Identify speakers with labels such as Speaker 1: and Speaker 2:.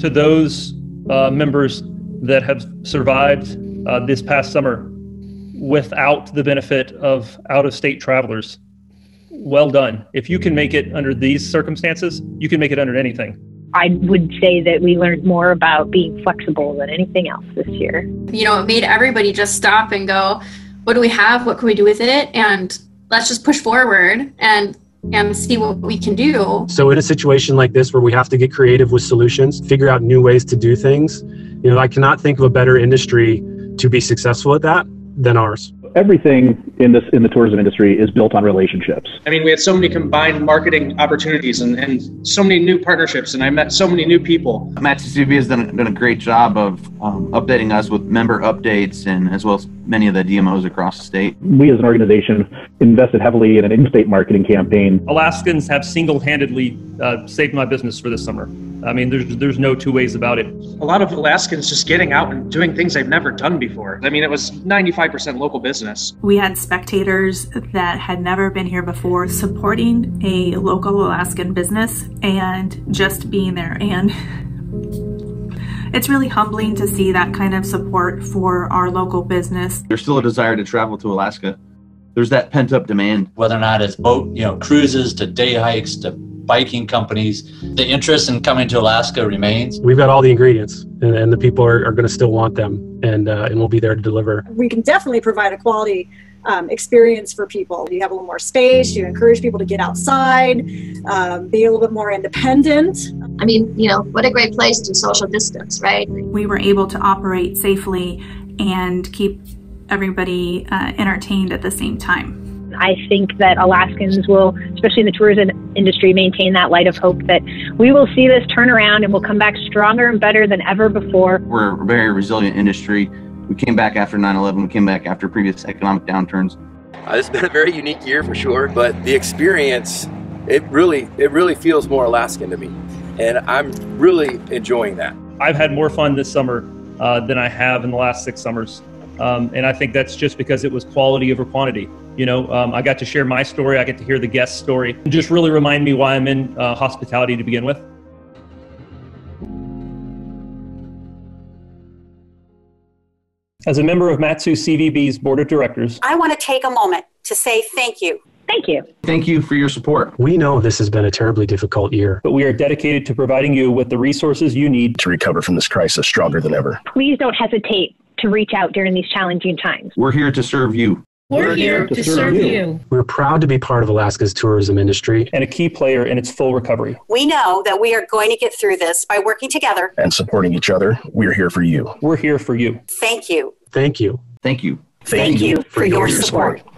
Speaker 1: To those uh, members that have survived uh, this past summer without the benefit of out of state travelers, well done. If you can make it under these circumstances, you can make it under anything.
Speaker 2: I would say that we learned more about being flexible than anything else this year.
Speaker 3: You know, it made everybody just stop and go, what do we have? What can we do with it? And let's just push forward and and see what we can do.
Speaker 4: So in a situation like this where we have to get creative with solutions, figure out new ways to do things, you know, I cannot think of a better industry to be successful at that than ours
Speaker 5: everything in this in the tourism industry is built on relationships.
Speaker 6: I mean, we had so many combined marketing opportunities and, and so many new partnerships, and I met so many new people.
Speaker 7: Matsu CV has done, done a great job of um, updating us with member updates and as well as many of the DMOs across the state.
Speaker 5: We as an organization invested heavily in an in-state marketing campaign.
Speaker 1: Alaskans have single-handedly uh, saved my business for this summer. I mean, there's there's no two ways about it.
Speaker 6: A lot of Alaskans just getting out and doing things they've never done before. I mean, it was 95% local business.
Speaker 8: We had spectators that had never been here before supporting a local Alaskan business and just being there and it's really humbling to see that kind of support for our local business.
Speaker 7: There's still a desire to travel to Alaska. There's that pent up demand.
Speaker 9: Whether or not it's boat, you know, cruises to day hikes to biking companies, the interest in coming to Alaska remains.
Speaker 4: We've got all the ingredients, and, and the people are, are going to still want them, and uh, and we'll be there to deliver.
Speaker 10: We can definitely provide a quality um, experience for people. You have a little more space. You encourage people to get outside, um, be a little bit more independent.
Speaker 11: I mean, you know, what a great place to social distance, right?
Speaker 8: We were able to operate safely and keep everybody uh, entertained at the same time.
Speaker 2: I think that Alaskans will, especially in the tourism industry, maintain that light of hope that we will see this turn around and we'll come back stronger and better than ever before.
Speaker 7: We're a very resilient industry. We came back after 9 11, we came back after previous economic downturns.
Speaker 12: Uh, this has been a very unique year for sure, but the experience, it really, it really feels more Alaskan to me. And I'm really enjoying that.
Speaker 1: I've had more fun this summer uh, than I have in the last six summers. Um, and I think that's just because it was quality over quantity. You know, um, I got to share my story, I get to hear the guest story, and just really remind me why I'm in uh, hospitality to begin with. As a member of Matsu CVB's board of directors,
Speaker 13: I want to take a moment to say thank you.
Speaker 2: Thank you.
Speaker 7: Thank you for your support.
Speaker 4: We know this has been a terribly difficult year,
Speaker 1: but we are dedicated to providing you with the resources you need
Speaker 14: to recover from this crisis stronger than ever.
Speaker 2: Please don't hesitate to reach out during these challenging times.
Speaker 7: We're here to serve you.
Speaker 15: We're, We're here, here to, to, serve, serve you. you.
Speaker 4: We're proud to be part of Alaska's tourism industry
Speaker 1: and a key player in its full recovery.
Speaker 13: We know that we are going to get through this by working together
Speaker 14: and supporting each other. We're here for you.
Speaker 1: We're here for you.
Speaker 13: Thank you.
Speaker 4: Thank you.
Speaker 7: Thank you.
Speaker 13: Thank, Thank you, you for, for your, your support. support.